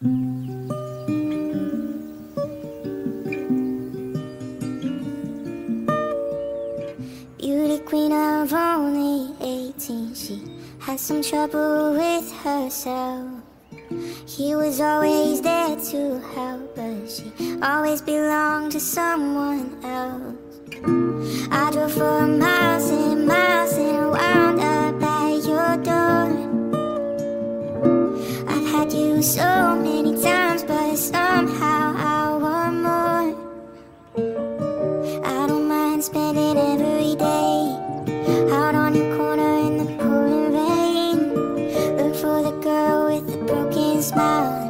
Beauty queen of only 18, she had some trouble with herself. He was always there to help, but she always belonged to someone else. So many times, but somehow I want more. I don't mind spending every day out on the corner in the pouring rain. Look for the girl with the broken smile.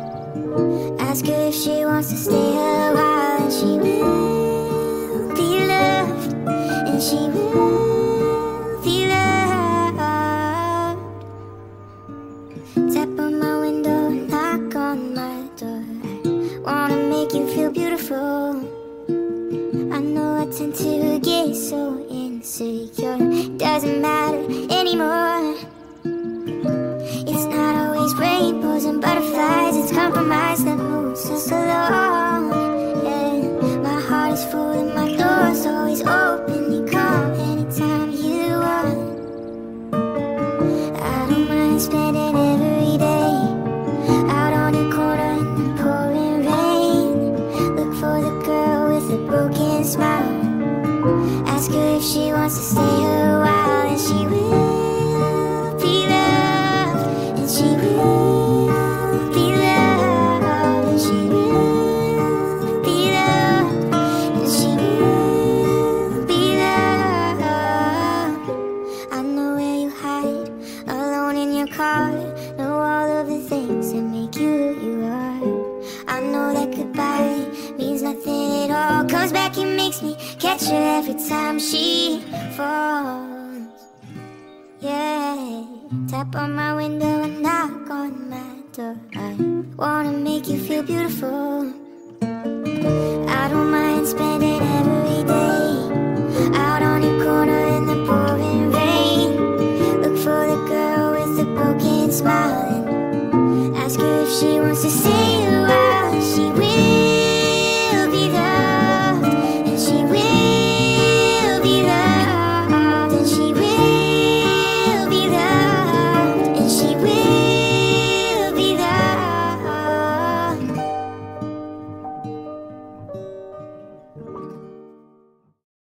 To get so insecure. Doesn't matter anymore. It's not always rainbows and butterflies. It's compromise that moves us along. Yeah, my heart is full and my door's always open. You come anytime you want. I don't mind spending Ask her if she wants to stay a while, and she will be loved, and she will be loved, and she will be loved, and she will be loved. I know where you hide, alone in your car. Know all of the things that make you who you are. I know that goodbye means nothing at all. Comes back and makes me every time she falls. Yeah, tap on my window and knock on my door. I wanna make you feel beautiful. I don't mind spending every day out on the corner in the pouring rain. Look for the girl with the broken smile and ask her if she wants to stay